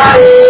Bye.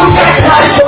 I'm not Yeah.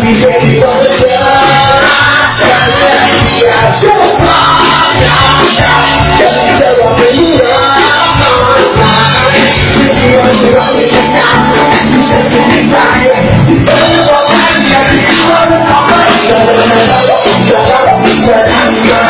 baby, baby, don't Yeah.